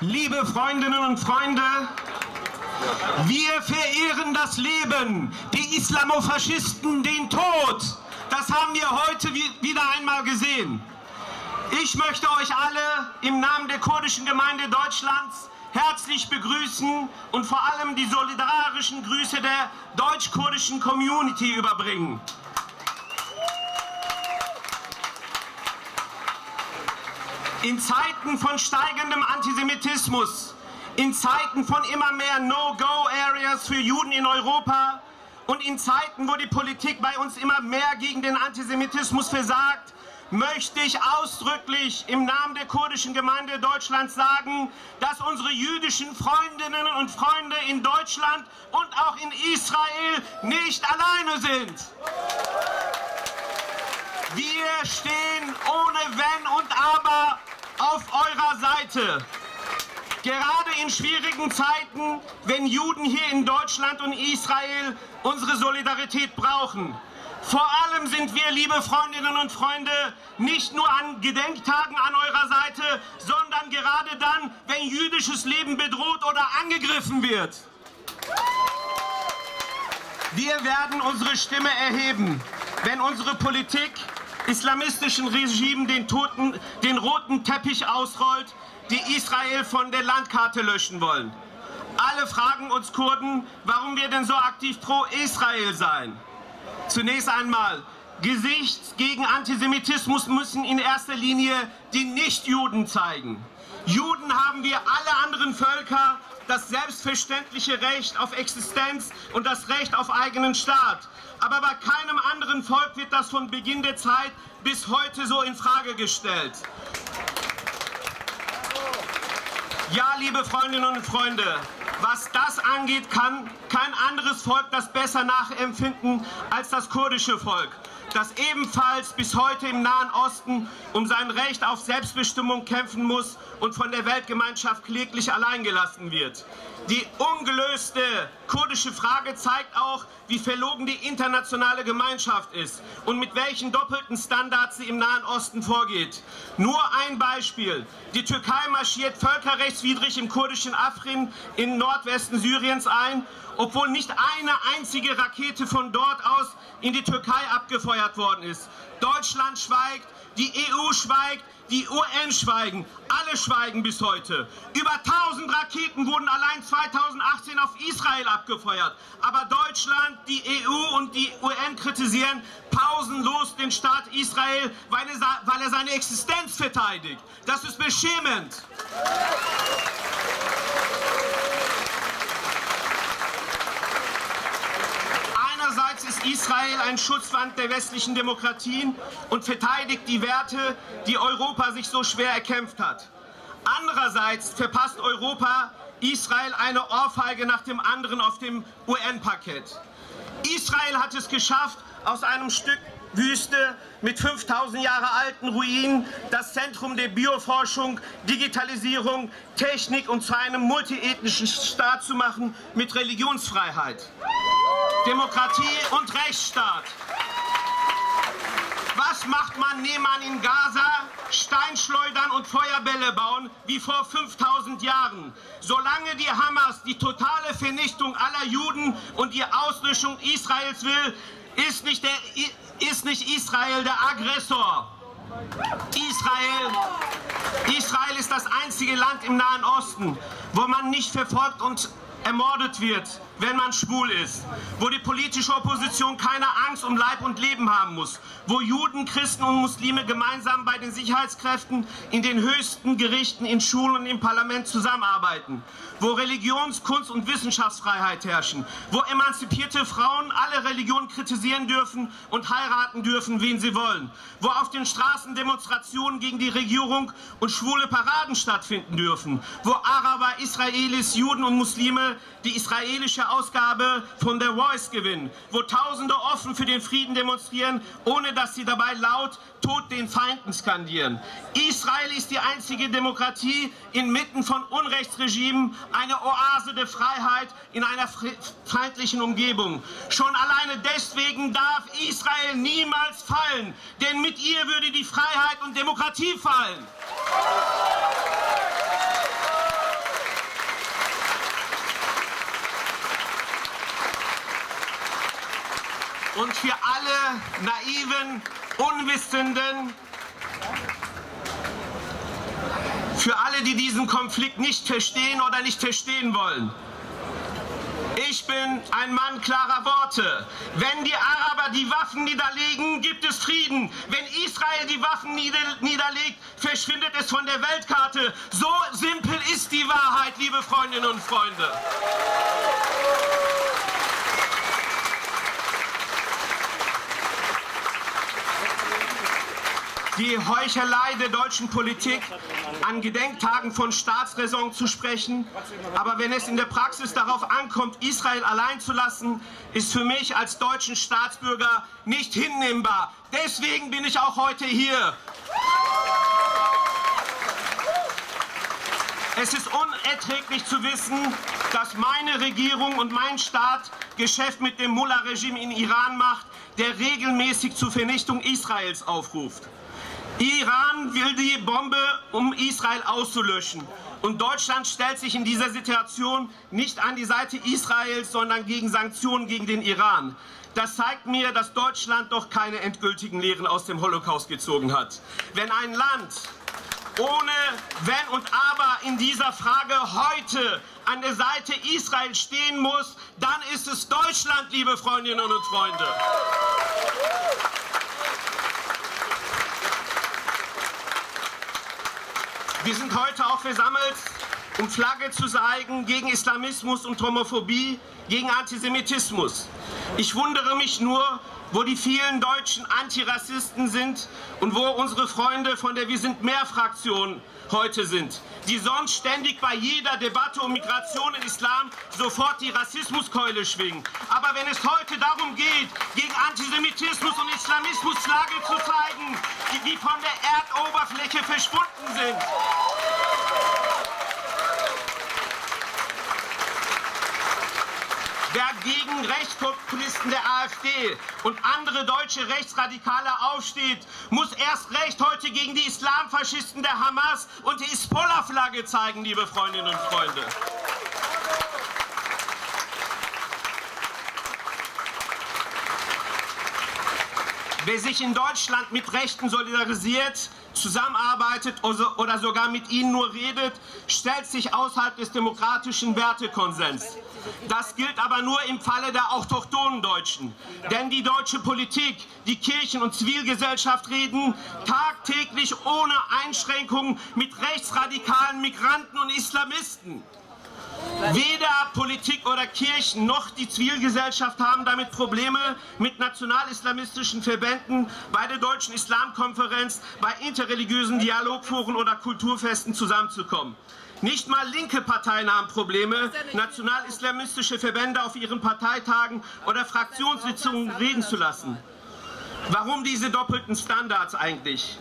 Liebe Freundinnen und Freunde, wir verehren das Leben, die Islamofaschisten den Tod. Das haben wir heute wieder einmal gesehen. Ich möchte euch alle im Namen der kurdischen Gemeinde Deutschlands herzlich begrüßen und vor allem die solidarischen Grüße der deutsch-kurdischen Community überbringen. In Zeiten von steigendem Antisemitismus, in Zeiten von immer mehr No-Go-Areas für Juden in Europa und in Zeiten, wo die Politik bei uns immer mehr gegen den Antisemitismus versagt, möchte ich ausdrücklich im Namen der kurdischen Gemeinde Deutschlands sagen, dass unsere jüdischen Freundinnen und Freunde in Deutschland und auch in Israel nicht alleine sind. Wir stehen ohne Wenn und Aber auf eurer Seite. Gerade in schwierigen Zeiten, wenn Juden hier in Deutschland und Israel unsere Solidarität brauchen. Vor allem sind wir, liebe Freundinnen und Freunde, nicht nur an Gedenktagen an eurer Seite, sondern gerade dann, wenn jüdisches Leben bedroht oder angegriffen wird. Wir werden unsere Stimme erheben, wenn unsere Politik islamistischen Regimen den, Toten, den roten Teppich ausrollt, die Israel von der Landkarte löschen wollen. Alle fragen uns Kurden, warum wir denn so aktiv pro Israel seien. Zunächst einmal, Gesicht gegen Antisemitismus müssen in erster Linie die Nichtjuden zeigen. Juden haben wir alle anderen Völker das selbstverständliche Recht auf Existenz und das Recht auf eigenen Staat. Aber bei keinem anderen Volk wird das von Beginn der Zeit bis heute so in Frage gestellt. Ja, liebe Freundinnen und Freunde, was das angeht, kann kein anderes Volk das besser nachempfinden als das kurdische Volk, das ebenfalls bis heute im Nahen Osten um sein Recht auf Selbstbestimmung kämpfen muss und von der Weltgemeinschaft kläglich alleingelassen wird. Die ungelöste kurdische Frage zeigt auch, wie verlogen die internationale Gemeinschaft ist und mit welchen doppelten Standards sie im Nahen Osten vorgeht. Nur ein Beispiel. Die Türkei marschiert völkerrechtswidrig im kurdischen Afrin im Nordwesten Syriens ein, obwohl nicht eine einzige Rakete von dort aus in die Türkei abgefeuert worden ist. Deutschland schweigt, die EU schweigt, die UN schweigen, alle schweigen bis heute. Über 1000 Raketen wurden allein 2018 auf Israel abgefeuert. Aber Deutschland, die EU und die UN kritisieren pausenlos den Staat Israel, weil er, weil er seine Existenz verteidigt. Das ist beschämend. Ist Israel ein Schutzwand der westlichen Demokratien und verteidigt die Werte, die Europa sich so schwer erkämpft hat. Andererseits verpasst Europa Israel eine Ohrfeige nach dem anderen auf dem UN-Parkett. Israel hat es geschafft, aus einem Stück Wüste mit 5000 Jahre alten Ruinen das Zentrum der Bioforschung, Digitalisierung, Technik und zu einem multiethnischen Staat zu machen mit Religionsfreiheit. Demokratie und Rechtsstaat. Was macht man nebenan in Gaza? Steinschleudern und Feuerbälle bauen wie vor 5000 Jahren. Solange die Hamas die totale Vernichtung aller Juden und die Auslöschung Israels will, ist nicht, der, ist nicht Israel der Aggressor. Israel, Israel ist das einzige Land im Nahen Osten, wo man nicht verfolgt und ermordet wird, wenn man schwul ist, wo die politische Opposition keine Angst um Leib und Leben haben muss, wo Juden, Christen und Muslime gemeinsam bei den Sicherheitskräften in den höchsten Gerichten, in Schulen und im Parlament zusammenarbeiten, wo Religions-, Kunst- und Wissenschaftsfreiheit herrschen, wo emanzipierte Frauen alle Religionen kritisieren dürfen und heiraten dürfen, wen sie wollen, wo auf den Straßen Demonstrationen gegen die Regierung und schwule Paraden stattfinden dürfen, wo Araber, Israelis, Juden und Muslime die israelische Ausgabe von The Voice gewinnen, wo Tausende offen für den Frieden demonstrieren, ohne dass sie dabei laut Tod den Feinden skandieren. Israel ist die einzige Demokratie inmitten von Unrechtsregimen, eine Oase der Freiheit in einer feindlichen Umgebung. Schon alleine deswegen darf Israel niemals fallen, denn mit ihr würde die Freiheit und Demokratie fallen. Und für alle naiven, Unwissenden, für alle, die diesen Konflikt nicht verstehen oder nicht verstehen wollen. Ich bin ein Mann klarer Worte. Wenn die Araber die Waffen niederlegen, gibt es Frieden. Wenn Israel die Waffen niederlegt, verschwindet es von der Weltkarte. So simpel ist die Wahrheit, liebe Freundinnen und Freunde. Die Heuchelei der deutschen Politik, an Gedenktagen von Staatsräson zu sprechen. Aber wenn es in der Praxis darauf ankommt, Israel allein zu lassen, ist für mich als deutschen Staatsbürger nicht hinnehmbar. Deswegen bin ich auch heute hier. Es ist unerträglich zu wissen, dass meine Regierung und mein Staat Geschäft mit dem Mullah-Regime in Iran macht, der regelmäßig zur Vernichtung Israels aufruft. Iran will die Bombe, um Israel auszulöschen. Und Deutschland stellt sich in dieser Situation nicht an die Seite Israels, sondern gegen Sanktionen gegen den Iran. Das zeigt mir, dass Deutschland doch keine endgültigen Lehren aus dem Holocaust gezogen hat. Wenn ein Land ohne Wenn und Aber in dieser Frage heute an der Seite Israel stehen muss, dann ist es Deutschland, liebe Freundinnen und Freunde. Wir sind heute auch versammelt, um Flagge zu zeigen gegen Islamismus und Homophobie, gegen Antisemitismus. Ich wundere mich nur, wo die vielen deutschen Antirassisten sind und wo unsere Freunde von der Wir sind mehr Fraktion heute sind, die sonst ständig bei jeder Debatte um Migration und Islam sofort die Rassismuskeule schwingen. Aber wenn es heute darum geht, gegen Antisemitismus und Islamismus Flagge zu zeigen, die, die von der Erdoberfläche verschwunden sind, Wer gegen Rechtspopulisten der AfD und andere deutsche Rechtsradikale aufsteht, muss erst recht heute gegen die Islamfaschisten der Hamas und die Hisbollah-Flagge zeigen, liebe Freundinnen und Freunde. Wer sich in Deutschland mit Rechten solidarisiert, zusammenarbeitet oder sogar mit ihnen nur redet, stellt sich außerhalb des demokratischen Wertekonsens. Das gilt aber nur im Falle der autochthonen Deutschen. Denn die deutsche Politik, die Kirchen- und Zivilgesellschaft reden tagtäglich ohne Einschränkungen mit rechtsradikalen Migranten und Islamisten. Weder Politik oder Kirchen noch die Zivilgesellschaft haben damit Probleme, mit nationalislamistischen Verbänden bei der Deutschen Islamkonferenz, bei interreligiösen Dialogforen oder Kulturfesten zusammenzukommen. Nicht mal linke Parteien haben Probleme, nationalislamistische Verbände auf ihren Parteitagen oder Fraktionssitzungen reden zu lassen. Warum diese doppelten Standards eigentlich?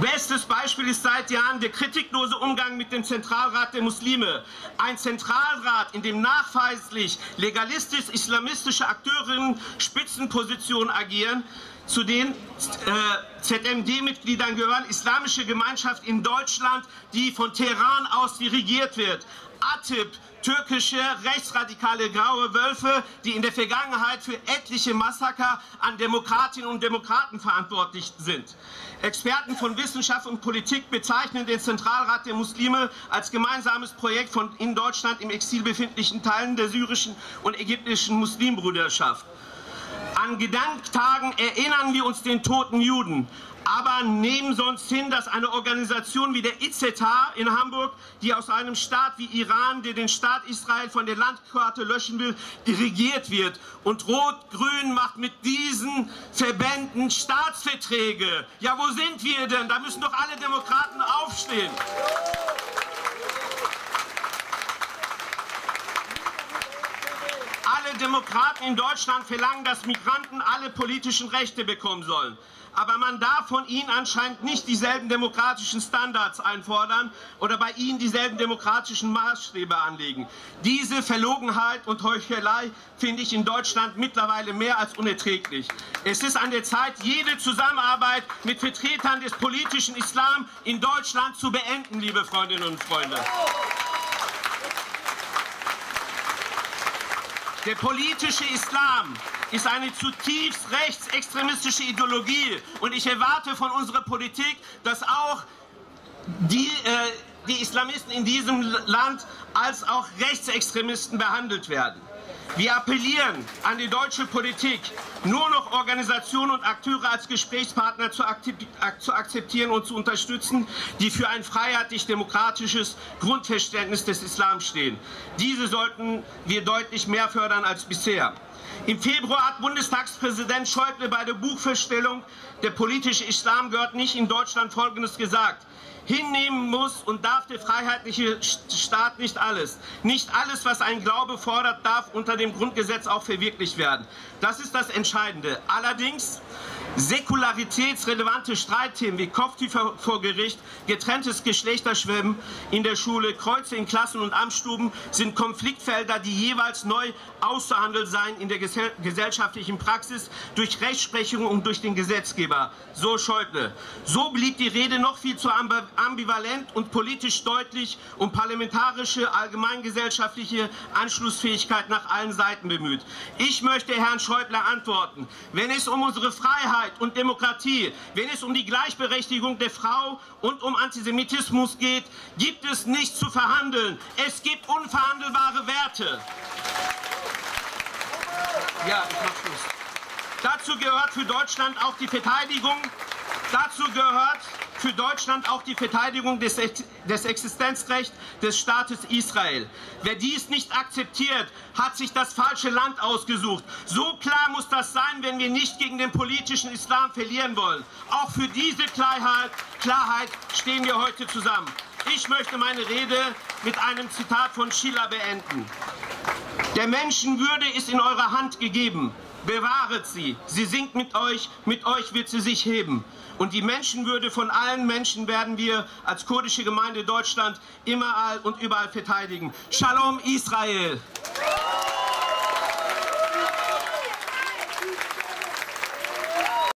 Bestes Beispiel ist seit Jahren der kritiklose Umgang mit dem Zentralrat der Muslime. Ein Zentralrat, in dem nachweislich legalistisch-islamistische Akteurinnen Spitzenpositionen agieren, zu den äh, ZMD-Mitgliedern gehören Islamische Gemeinschaft in Deutschland, die von Teheran aus dirigiert wird. ATIP, türkische rechtsradikale graue Wölfe, die in der Vergangenheit für etliche Massaker an Demokratinnen und Demokraten verantwortlich sind. Experten von Wissenschaft und Politik bezeichnen den Zentralrat der Muslime als gemeinsames Projekt von in Deutschland im Exil befindlichen Teilen der syrischen und ägyptischen Muslimbruderschaft. An Gedanktagen erinnern wir uns den toten Juden. Aber nehmen sonst hin, dass eine Organisation wie der IZH in Hamburg, die aus einem Staat wie Iran, der den Staat Israel von der Landkarte löschen will, dirigiert wird. Und Rot-Grün macht mit diesen Verbänden Staatsverträge. Ja, wo sind wir denn? Da müssen doch alle Demokraten aufstehen. Alle Demokraten in Deutschland verlangen, dass Migranten alle politischen Rechte bekommen sollen. Aber man darf von ihnen anscheinend nicht dieselben demokratischen Standards einfordern oder bei ihnen dieselben demokratischen Maßstäbe anlegen. Diese Verlogenheit und Heuchelei finde ich in Deutschland mittlerweile mehr als unerträglich. Es ist an der Zeit, jede Zusammenarbeit mit Vertretern des politischen Islam in Deutschland zu beenden, liebe Freundinnen und Freunde. Der politische Islam ist eine zutiefst rechtsextremistische Ideologie. Und ich erwarte von unserer Politik, dass auch die, äh, die Islamisten in diesem Land als auch Rechtsextremisten behandelt werden. Wir appellieren an die deutsche Politik, nur noch Organisationen und Akteure als Gesprächspartner zu, akzeptieren und zu unterstützen, die für ein freiheitlich-demokratisches Grundverständnis des Islam stehen. Diese sollten wir deutlich mehr fördern als bisher. Im Februar hat Bundestagspräsident Schäuble bei der Buchvorstellung Der politische Islam gehört nicht in Deutschland Folgendes gesagt hinnehmen muss und darf der freiheitliche Staat nicht alles. Nicht alles, was ein Glaube fordert, darf unter dem Grundgesetz auch verwirklicht werden. Das ist das Entscheidende. Allerdings säkularitätsrelevante Streitthemen wie Kopftücher vor Gericht, getrenntes Geschlechterschwimmen in der Schule, Kreuze in Klassen und Amtsstuben sind Konfliktfelder, die jeweils neu auszuhandeln seien in der gesellschaftlichen Praxis durch Rechtsprechung und durch den Gesetzgeber. So Schäuble. So blieb die Rede noch viel zu ambivalent und politisch deutlich um parlamentarische, allgemeingesellschaftliche Anschlussfähigkeit nach allen Seiten bemüht. Ich möchte Herrn Schäuble antworten. Wenn es um unsere Freiheit und Demokratie, wenn es um die Gleichberechtigung der Frau und um Antisemitismus geht, gibt es nichts zu verhandeln. Es gibt unverhandelbare Werte. Ja, ich mach Schluss. Dazu gehört für Deutschland auch die Verteidigung. Dazu gehört für Deutschland auch die Verteidigung des, des Existenzrechts des Staates Israel. Wer dies nicht akzeptiert, hat sich das falsche Land ausgesucht. So klar muss das sein, wenn wir nicht gegen den politischen Islam verlieren wollen. Auch für diese Klarheit, Klarheit stehen wir heute zusammen. Ich möchte meine Rede mit einem Zitat von Schiller beenden. Der Menschenwürde ist in eurer Hand gegeben. Bewahret sie. Sie singt mit euch, mit euch wird sie sich heben. Und die Menschenwürde von allen Menschen werden wir als kurdische Gemeinde Deutschland immer und überall verteidigen. Shalom Israel!